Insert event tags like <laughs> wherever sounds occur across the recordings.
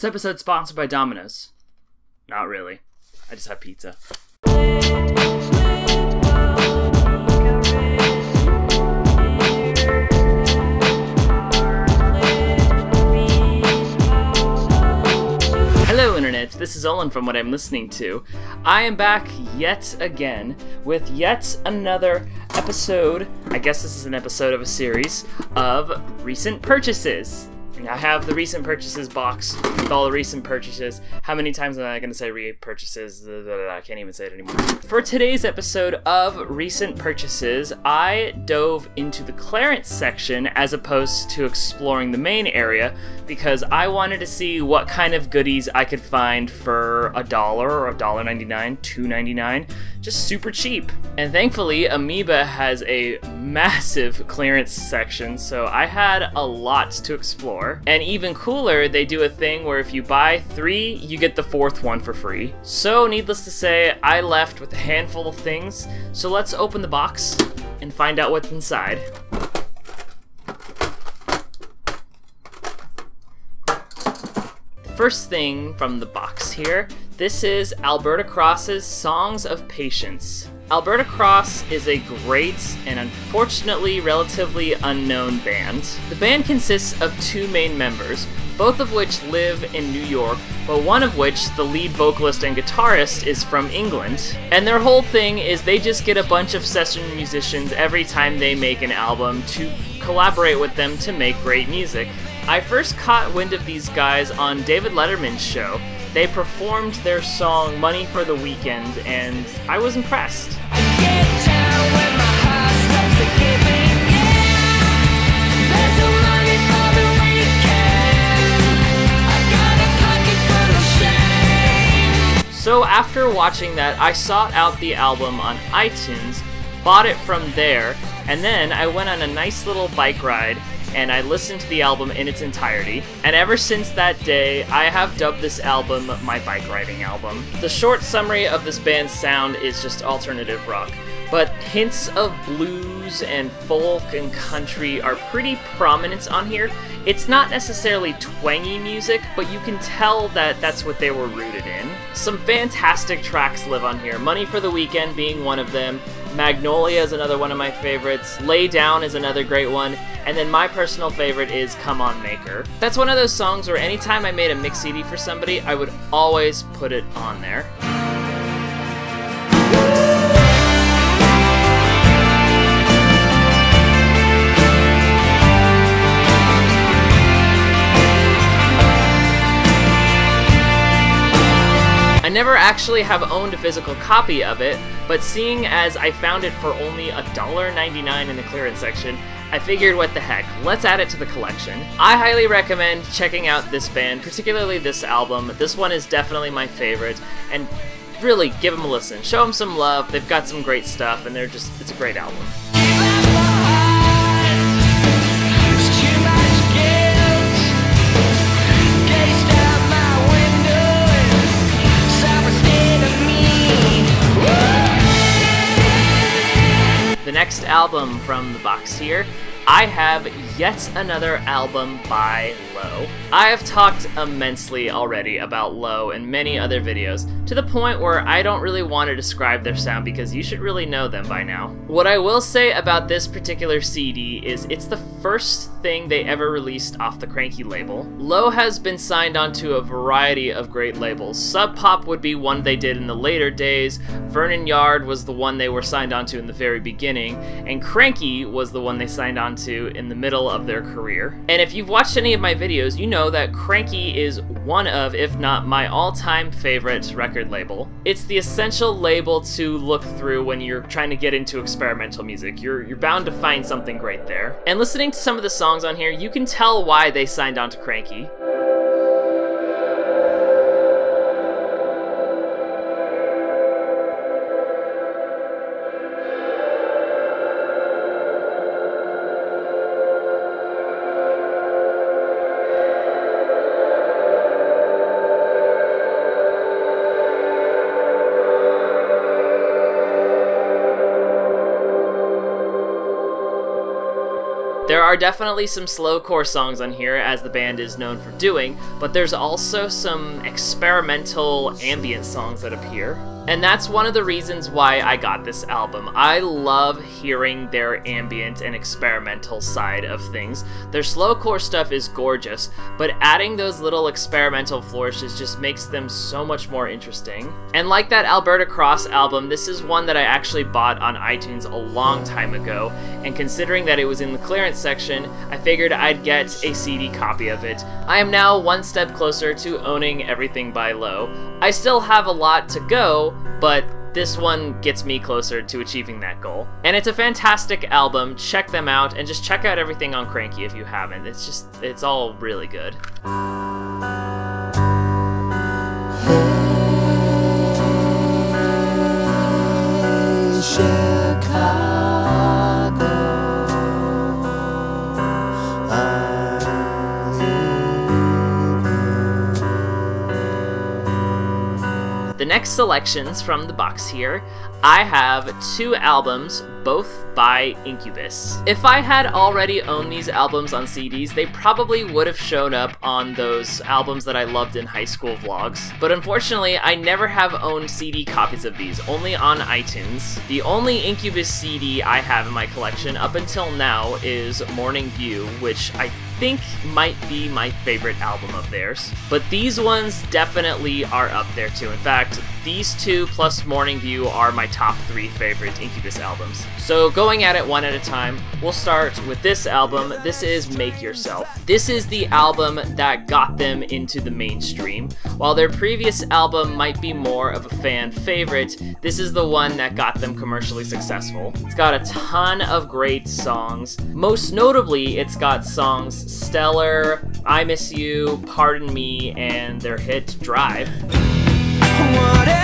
This episode's sponsored by Domino's. Not really. I just have pizza. Hello, Internet. This is Olin from What I'm Listening to. I am back yet again with yet another episode. I guess this is an episode of a series of recent purchases. I have the recent purchases box with all the recent purchases. How many times am I going to say re-purchases? I can't even say it anymore. For today's episode of recent purchases, I dove into the clearance section as opposed to exploring the main area because I wanted to see what kind of goodies I could find for a dollar or a dollar ninety-nine, two ninety-nine, just super cheap. And thankfully, Amoeba has a massive clearance section, so I had a lot to explore. And even cooler, they do a thing where if you buy three, you get the fourth one for free. So, needless to say, I left with a handful of things, so let's open the box and find out what's inside. First thing from the box here, this is Alberta Cross's Songs of Patience. Alberta Cross is a great and unfortunately relatively unknown band. The band consists of two main members, both of which live in New York, but one of which, the lead vocalist and guitarist, is from England. And their whole thing is they just get a bunch of session musicians every time they make an album to collaborate with them to make great music. I first caught wind of these guys on David Letterman's show. They performed their song Money for the Weekend, and I was impressed. So after watching that, I sought out the album on iTunes, bought it from there, and then I went on a nice little bike ride and I listened to the album in its entirety. And ever since that day, I have dubbed this album my bike riding album. The short summary of this band's sound is just alternative rock, but hints of blues and folk and country are pretty prominent on here. It's not necessarily twangy music, but you can tell that that's what they were rooted in. Some fantastic tracks live on here, Money for the Weekend being one of them, Magnolia is another one of my favorites. Lay Down is another great one. And then my personal favorite is Come On Maker. That's one of those songs where anytime I made a mix CD for somebody, I would always put it on there. Never actually have owned a physical copy of it, but seeing as I found it for only $1.99 in the clearance section, I figured what the heck, let's add it to the collection. I highly recommend checking out this band, particularly this album. This one is definitely my favorite, and really give them a listen. Show them some love, they've got some great stuff, and they're just, it's a great album. Next album from the box here, I have yet another album by Low. I have talked immensely already about Low in many other videos, to the point where I don't really want to describe their sound because you should really know them by now. What I will say about this particular CD is it's the first thing they ever released off the Kranky label. Low has been signed onto a variety of great labels. Sub Pop would be one they did in the later days, Vernon Yard was the one they were signed onto in the very beginning, and Kranky was the one they signed onto in the middle of their career. And if you've watched any of my videos, you know that Kranky is one of, if not my all-time favorite record label. It's the essential label to look through when you're trying to get into experimental music. You're, you're bound to find something great there. And listening to some of the songs on here, you can tell why they signed on to Kranky. Are definitely some slowcore songs on here, as the band is known for doing, but there's also some experimental ambient songs that appear. And that's one of the reasons why I got this album. I love hearing their ambient and experimental side of things. Their slowcore stuff is gorgeous, but adding those little experimental flourishes just makes them so much more interesting. And like that Alberta Cross album, this is one that I actually bought on iTunes a long time ago, and considering that it was in the clearance section, I figured I'd get a CD copy of it. I am now one step closer to owning everything by Low. I still have a lot to go, but this one gets me closer to achieving that goal. And it's a fantastic album. Check them out and just check out everything on Kranky if you haven't. It's just, it's all really good. Next selections from the box here, I have two albums, both by Incubus. If I had already owned these albums on CDs, they probably would have shown up on those albums that I loved in high school vlogs. But unfortunately, I never have owned CD copies of these, only on iTunes. The only Incubus CD I have in my collection up until now is Morning View, which I think might be my favorite album of theirs. But these ones definitely are up there too. In fact, these two plus Morning View are my top three favorite Incubus albums. So going at it one at a time, we'll start with this album. This is Make Yourself. This is the album that got them into the mainstream. While their previous album might be more of a fan favorite, this is the one that got them commercially successful. It's got a ton of great songs. Most notably, it's got songs Stellar, I Miss You, Pardon Me, and their hit Drive. Whatever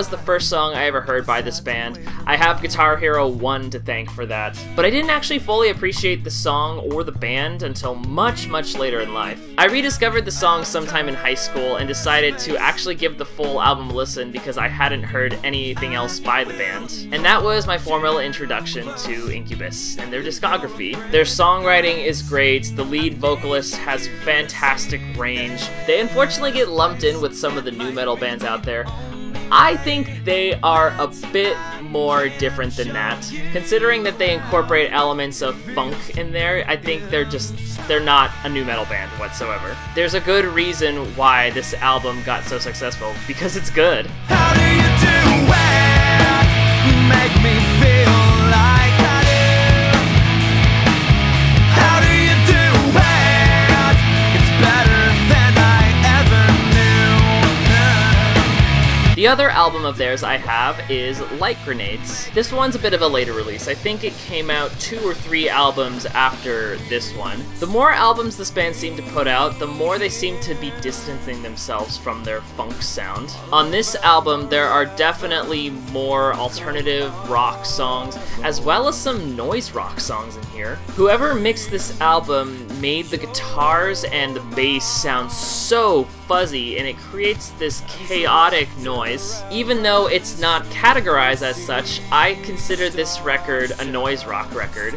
was the first song I ever heard by this band. I have Guitar Hero 1 to thank for that. But I didn't actually fully appreciate the song or the band until much, much later in life. I rediscovered the song sometime in high school and decided to actually give the full album a listen because I hadn't heard anything else by the band. And that was my formal introduction to Incubus and their discography. Their songwriting is great, the lead vocalist has fantastic range. They unfortunately get lumped in with some of the nu metal bands out there, I think they are a bit more different than that. Considering that they incorporate elements of funk in there, I think they're just they're not a nu metal band whatsoever. There's a good reason why this album got so successful because it's good. The other album of theirs I have is Light Grenades. This one's a bit of a later release. I think it came out two or three albums after this one. The more albums this band seemed to put out, the more they seem to be distancing themselves from their funk sound. On this album, there are definitely more alternative rock songs, as well as some noise rock songs in here. Whoever mixed this album made the guitars and the bass sound so fuzzy and it creates this chaotic noise. Even though it's not categorized as such, I consider this record a noise rock record.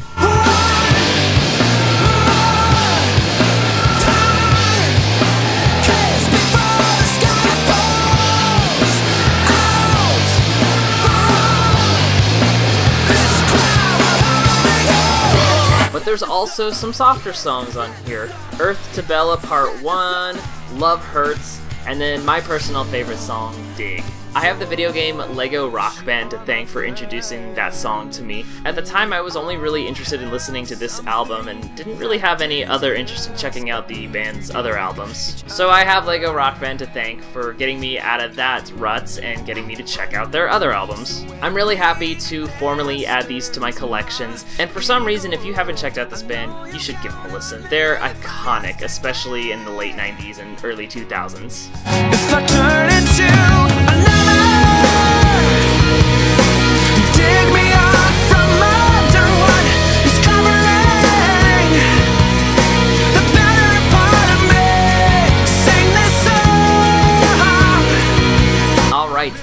But there's also some softer songs on here. Earth to Bella Part 1, Love Hurts, and then my personal favorite song, Dig. I have the video game Lego Rock Band to thank for introducing that song to me. At the time, I was only really interested in listening to this album and didn't really have any other interest in checking out the band's other albums. So I have Lego Rock Band to thank for getting me out of that rut and getting me to check out their other albums. I'm really happy to formally add these to my collections, and for some reason, if you haven't checked out this band, you should give them a listen. They're iconic, especially in the late 90s and early 2000s.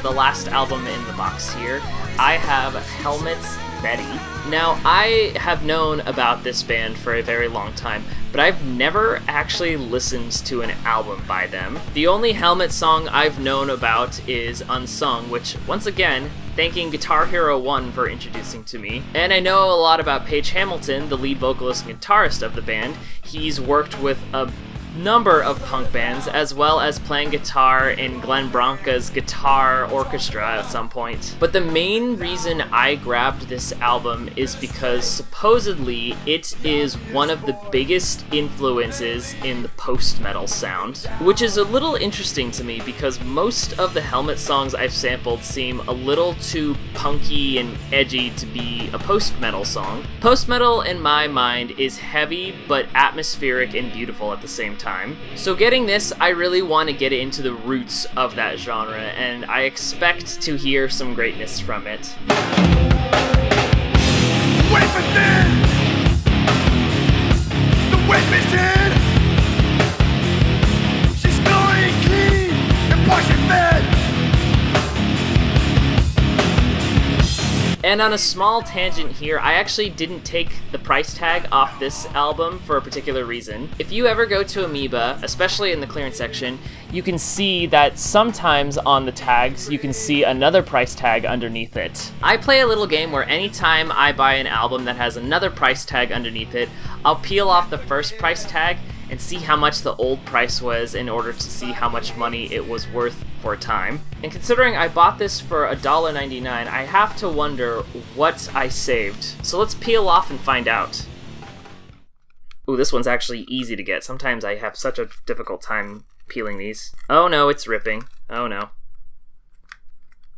Last album in the box here, I have Helmet's Betty. Now, I have known about this band for a very long time, but I've never actually listened to an album by them. The only Helmet song I've known about is Unsung, which, once again, thanking Guitar Hero 1 for introducing to me. And I know a lot about Page Hamilton, the lead vocalist and guitarist of the band. He's worked with a number of punk bands, as well as playing guitar in Glenn Branca's guitar orchestra at some point. But the main reason I grabbed this album is because supposedly it is one of the biggest influences in the post metal sound, which is a little interesting to me because most of the Helmet songs I've sampled seem a little too punky and edgy to be a post metal song. Post metal, in my mind, is heavy but atmospheric and beautiful at the same time. So getting this, I really want to get into the roots of that genre, and I expect to hear some greatness from it. The is And on a small tangent here, I actually didn't take the price tag off this album for a particular reason. If you ever go to Amoeba, especially in the clearance section, you can see that sometimes on the tags you can see another price tag underneath it. I play a little game where anytime I buy an album that has another price tag underneath it, I'll peel off the first price tag and see how much the old price was in order to see how much money it was worth for a time. And considering I bought this for $1.99, I have to wonder what I saved. So let's peel off and find out. Ooh, this one's actually easy to get. Sometimes I have such a difficult time peeling these. Oh no, it's ripping. Oh no.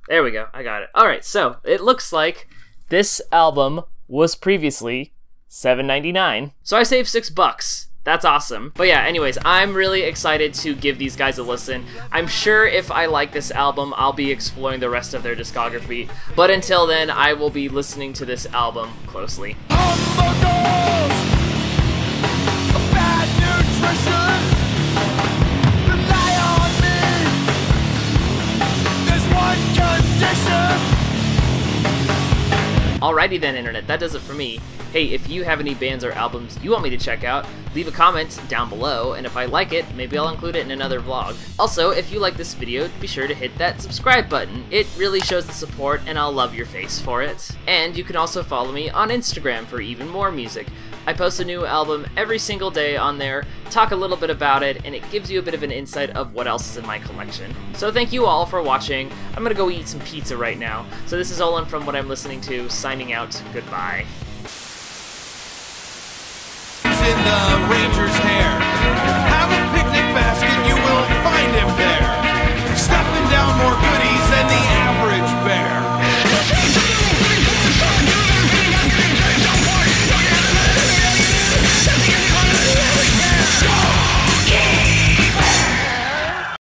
There we go, I got it. Alright, so it looks like this album was previously $7.99. So I saved six bucks. That's awesome. But yeah, anyways, I'm really excited to give these guys a listen. I'm sure if I like this album, I'll be exploring the rest of their discography. But until then, I will be listening to this album closely. Hamburgers! <laughs> Alrighty then, Internet, that does it for me. Hey, if you have any bands or albums you want me to check out, leave a comment down below, and if I like it, maybe I'll include it in another vlog. Also, if you like this video, be sure to hit that subscribe button. It really shows the support, and I'll love your face for it. And you can also follow me on Instagram for even more music. I post a new album every single day on there, talk a little bit about it, and it gives you a bit of an insight of what else is in my collection. So thank you all for watching. I'm gonna go eat some pizza right now. So this is Olin from What I'm Listening To, signing out. Goodbye. in the ranger's hair. Have